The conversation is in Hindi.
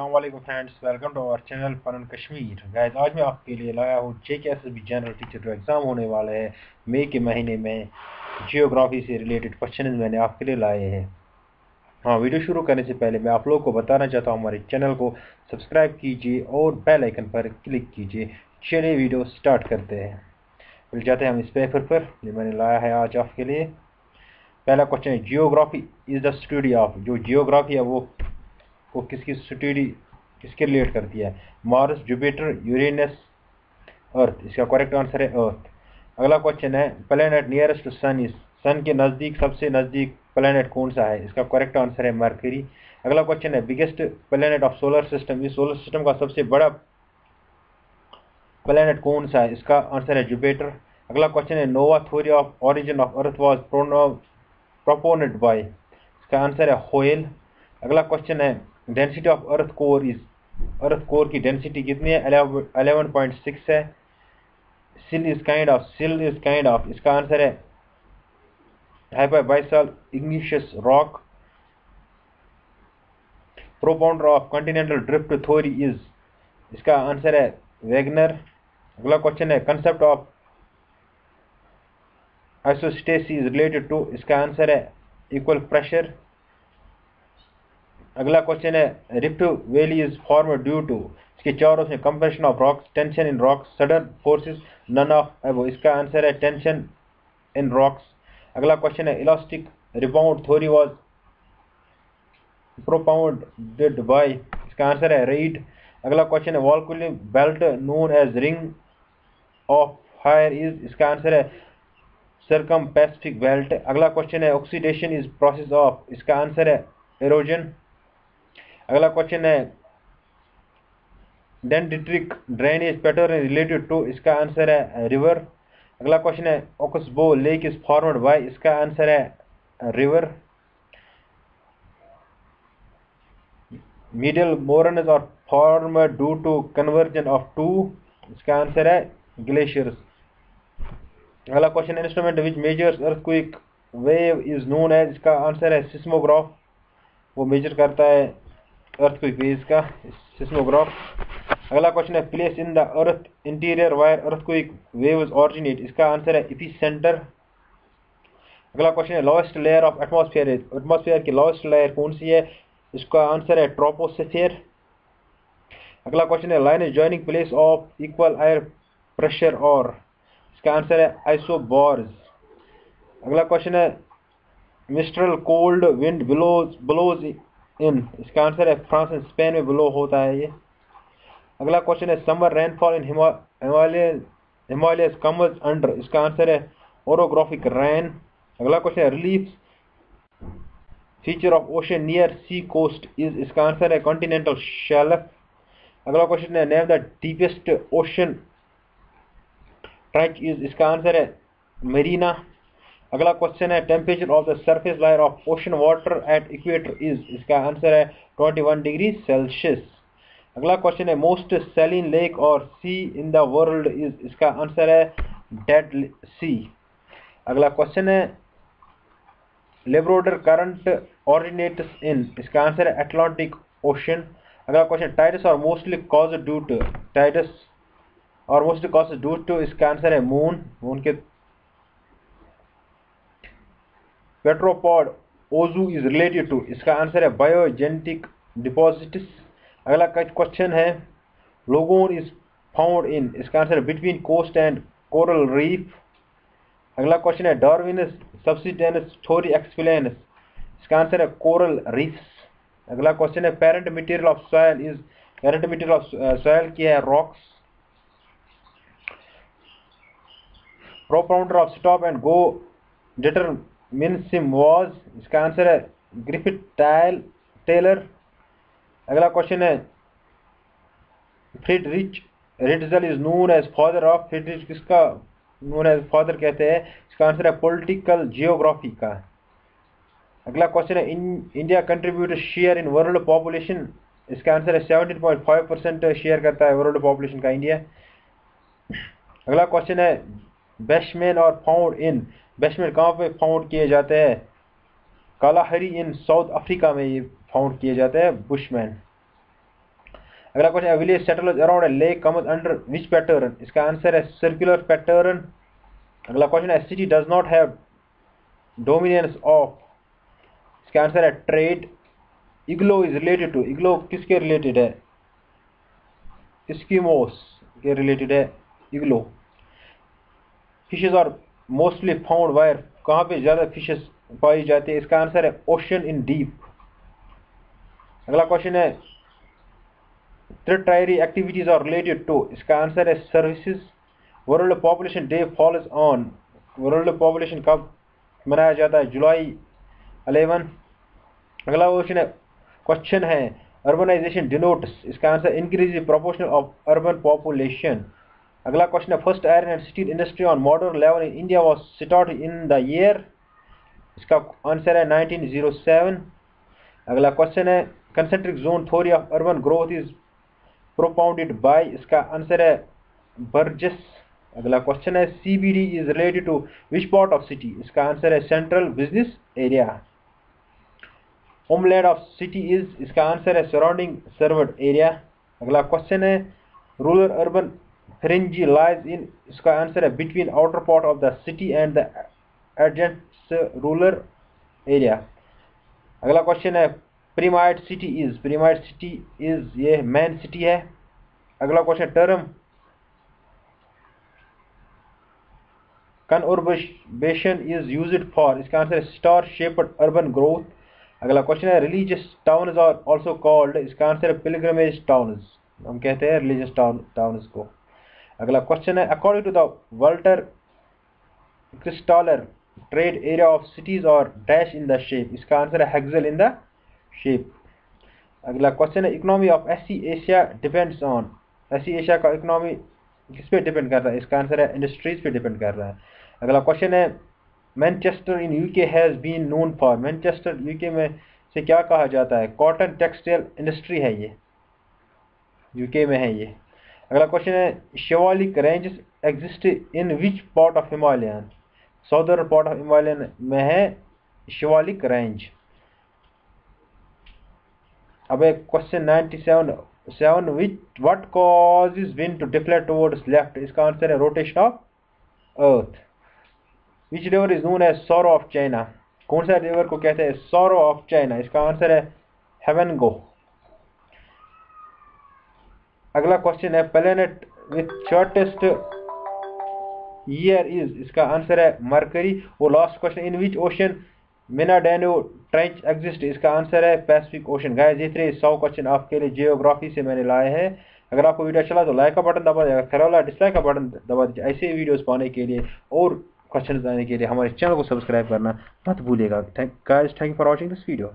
Allam friends, welcome to our channel fun Kashmir. Guys आज मैं आपके लिए लाया हूँ J K S B general teacher जो एग्ज़ाम होने वाले हैं मई के महीने में। जियोग्राफी से रिलेटेड क्वेश्चन मैंने आपके लिए लाए हैं। हाँ वीडियो शुरू करने से पहले मैं आप लोगों को बताना चाहता हूँ, हमारे चैनल को सब्सक्राइब कीजिए और बेल आइकन पर क्लिक कीजिए। चलिए वीडियो स्टार्ट करते हैं। मिल जाते हैं हम इस पेपर पर जो मैंने लाया है आज आपके लिए। पहला क्वेश्चन है geography is the study of जो जियोग्राफी है वो को किसकी स्टडी किसके रिलेट करती है? मार्स जुपिटर यूरेनस अर्थ इसका करेक्ट आंसर है अर्थ अगला क्वेश्चन है planet nearest to sun is sun के नज़दीक, सबसे नज़दीक प्लेनेट कौन सा है? इसका करेक्ट आंसर है मरकरी अगला क्वेश्चन है biggest planet of solar system इस सोलर सिस्टम का सबसे बड़ा प्लेनेट कौन सा है? इसका आंसर है जुपिटर अगला क्वेश्चन है nova theory of origin of earth was propounded by इसका आंसर है होयल अगला क्वेश्चन है density of earth core is earth core की डेंसिटी कितनी है? अलेवन पॉइंट सिक्स है। Sill is kind of sill is kind of इसका आंसर है hypabyssal igneous rock propounder of continental drift theory is इसका आंसर है वेगनर अगला क्वेश्चन है concept of isostasy is related to इसका आंसर है इक्वल प्रेशर अगला क्वेश्चन है rift valley is form due to इसके चारों से compression of rocks tension in rocks sudden forces none of above इसका आंसर है टेंशन इन रॉक्स अगला क्वेश्चन है elastic rebound theory was propounded by इसका आंसर है रीड अगला क्वेश्चन है volcanic belt known as ring of fire is इसका आंसर है सरकम बेल्ट अगला क्वेश्चन है ऑक्सीडेशन इज़ प्रोसेस ऑफ़ इसका आंसर है एरोजन अगला क्वेश्चन है। Dendritic drainage pattern related to इसका आंसर है रिवर अगला क्वेश्चन है oxbow lake is formed by इसका आंसर है river middle moraine are form due to conversion of two इसका आंसर है ग्लेशियर्स अगला question instrument which measures earthquake wave is known as इसका आंसर है सिस्मोग्राफ वो मेजर करता है को बेस का सिस्मोग्राफ अगला क्वेश्चन है place in the earth interior where earth को एक वेव्स ऑरिजिनेट इसका आंसर है इपी सेंटर अगला क्वेश्चन है lowest layer of atmosphere atmosphere की लॉस्ट लेयर कौन सी है? इसका आंसर है ट्रोपोस्फेयर अगला क्वेश्चन है line joining place of equal air pressure are इसका आंसर है आइसोबॉर्स अगला क्वेश्चन है, mistral cold wind blows blows in. इसका आंसर है फ्रांस एंड स्पेन में ब्लो होता है ये। अगला क्वेश्चन है summer rainfall in Himalaya comes under इसका आंसर है ओरोग्राफिक रैन अगला क्वेश्चन है relief feature of ocean near sea coast is इसका आंसर है कॉन्टिनेंटल शेल्फ अगला क्वेश्चन है name the deepest ocean track is इसका आंसर है मरीना अगला क्वेश्चन है temperature of the surface layer of ocean water at equator is इसका आंसर है 21 डिग्री सेल्सियस अगला क्वेश्चन है most saline lake or sea in the world is इसका आंसर है डेड सी अगला क्वेश्चन है लेब्रोडर करंट ऑरिजिनेट्स इन इसका आंसर है एटलांटिक ओशन अगला question tides are mostly caused due to tides are mostly caused due to इसका आंसर है मून मून के pteropod ooze is related to इसका आंसर है बायोजेनेटिक डिपॉजिट्स अगला क्वेश्चन है लोगोन इज़ फाउंड इन इसका आंसर है between coast and coral reef अगला क्वेश्चन है डार्विनस सब्सिडेंस थ्योरी एक्सप्लेन इसका आंसर है कोरल रीफ्स अगला क्वेश्चन है parent material of soil is parent material of soil क्या है? Rocks propounder of stop and go determinism was, इसका आंसर है ग्रिफिट टायल टेलर। अगला क्वेश्चन है, Friedrich Ratzel is known as father of, Friedrich किसका नोन एज फादर कहते हैं? इसका आंसर है पॉलिटिकल जियोग्राफी का। अगला क्वेश्चन है India contribute share in world population, इसका आंसर है seventeen point five percent share करता है वर्ल्ड पॉपुलेशन का इंडिया। अगला क्वेश्चन है बेशमैन और फाउंड इन बेशमेंट कहाँ पे फाउंड किए जाते हैं। कालाहरी इन साउथ अफ्रीका में ये फाउंड किए जाते हैं बुशमैन अगला क्वेश्चन है village settles around lake comes under which pattern इसका आंसर है सर्कुलर पैटर्न अगला क्वेश्चन है city does not have dominance of इसका आंसर है trade igloo is related to igloo किसके रिलेटेड है? इस्कीमोस के रिलेटेड है igloo fishes are mostly found where कहाँ पे ज़्यादा फिशेस पाई जाती है इसका आंसर है ओशन इन डीप अगला क्वेश्चन है tertiary activities are related to इसका आंसर है services world population day falls on world population कब मनाया जाता है जुलाई अलेवन अगला क्वेश्चन है क्वेश्चन है अर्बनाइजेशन डिनोट्स इसका answer increase proportion of urban population अगला क्वेश्चन है first iron and steel industry on modern level in India was start in the year इसका आंसर है 1907 अगला क्वेश्चन है concentric zone theory of urban growth is propounded by इसका आंसर है बर्जस अगला क्वेश्चन है CBD is related to which part of city इसका आंसर है central business area homeland of city is इसका आंसर है सराउंडिंग सर्वर्ड एरिया अगला क्वेश्चन है rural urban fringe lies in इसका आंसर है between outer part of the city and the adjacent rural area अगला क्वेश्चन है primate city is primate city is ये मैन सिटी है। अगला question term conurbation is use for इसका आंसर है स्टार शेप्ड अर्बन ग्रोथ अगला क्वेश्चन है religious town are also called इसका आंसर है पिलग्रमेज टाउन हम कहते हैं रिलीजियस टाउन टाउन को। अगला क्वेश्चन है according to the Walter Christaller trade area of cities और डैश इन द शेप इसका आंसर है हेक्सल इन द शेप अगला क्वेश्चन है economy of SE Asia depends on SE Asia का इकोनॉमी किस पे डिपेंड कर रहा है? इसका आंसर है इंडस्ट्रीज़ पे डिपेंड कर रहा है। अगला क्वेश्चन है Manchester in UK has been known for Manchester UK में से क्या कहा जाता है? कॉटन टेक्सटाइल इंडस्ट्री है ये। यूके में है ये। अगला क्वेश्चन है Shivalik ranges exist in which part of Himalayan southern part of Himalayan में है शिवालिक रेंज अब एक question 97 seven seven which what causes wind to deflect towards left इसका आंसर है rotation of earth which river is known as sorrow of China कौन सा रिवर को कहते हैं सोरो ऑफ़ चाइना इसका आंसर है हेवन गो अगला क्वेश्चन है planet with shortest year is इसका आंसर है मरकरी और last question in which ocean Mindanao trench exist इसका आंसर है पैसिफिक ओशन गाइस ये सौ क्वेश्चन आपके लिए जियोग्राफी से मैंने लाए हैं। अगर आपको वीडियो अच्छा लगा तो लाइक का बटन दबा दीजिए खराब डिसलाइक का बटन दबा दीजिए ऐसे वीडियोस पाने के लिए और क्वेश्चन आने के लिए। हमारे चैनल को सब्सक्राइब करना मत भूलिएगा। Guys thank you for watching this video